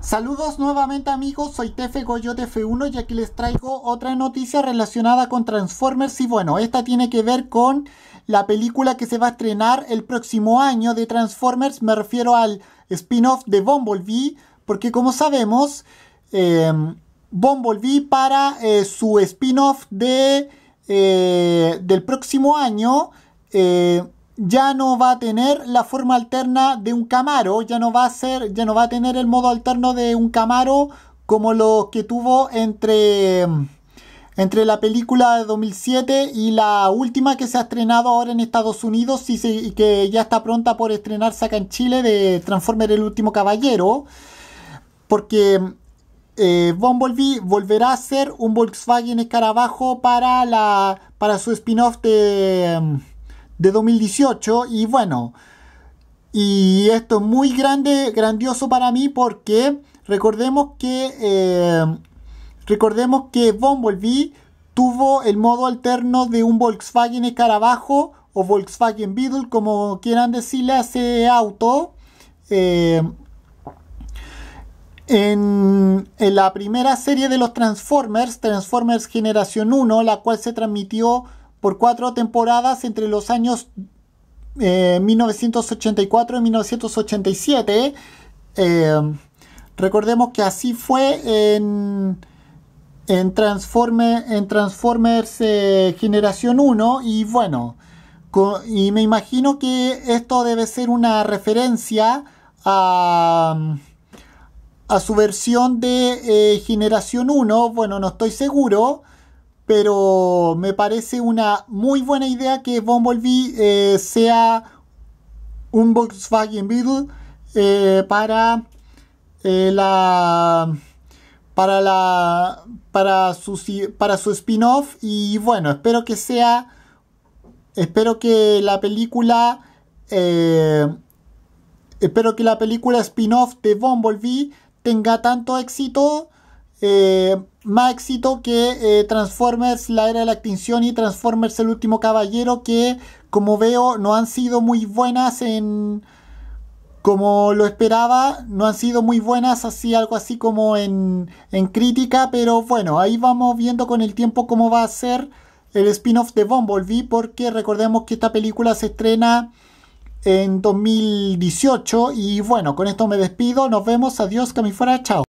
Saludos nuevamente amigos, soy Tefe Goyote F1 y aquí les traigo otra noticia relacionada con Transformers. Y bueno, esta tiene que ver con la película que se va a estrenar el próximo año de Transformers, me refiero al spin-off de Bumblebee, porque como sabemos, eh, Bumblebee para eh, su spin-off de, eh, del próximo año ya no va a tener la forma alterna de un Camaro, ya no va a ser, ya no va a tener el modo alterno de un Camaro como lo que tuvo entre entre la película de 2007 y la última que se ha estrenado ahora en Estados Unidos y, que ya está pronta por estrenarse acá en Chile de Transformer el último caballero. Porque eh, volverá a ser un Volkswagen Escarabajo para la para su spin-off de de 2018 y bueno, y esto es muy grande, grandioso para mí porque recordemos que eh, recordemos que Bumblebee tuvo el modo alterno de un Volkswagen Escarabajo o Volkswagen Beetle, como quieran decirle a ese auto. Eh, en, en, la primera serie de los Transformers, Transformers Generación 1, la cual se transmitió por cuatro temporadas entre los años 1984 eh, y 1987. Eh, recordemos que así fue en, en, en Transformers eh, Generación 1 y bueno, y me imagino que esto debe ser una referencia a, a su versión de Generación 1, bueno, no estoy seguro, pero me parece una muy buena idea que Bumblebee eh, sea un Volkswagen Beetle eh, para eh, la para la para su para su spin-off. Y bueno espero que sea espero que la película espero que la película spin-off de Bumblebee tenga tanto éxito más éxito que eh, Transformers La Era de la Extinción y Transformers El Último Caballero que como veo no han sido muy buenas en como lo esperaba no han sido muy buenas así algo así como en, en crítica pero bueno ahí vamos viendo con el tiempo cómo va a ser el spin-off de Bumblebee porque recordemos que esta película se estrena en 2018 y bueno con esto me despido nos vemos adiós que chao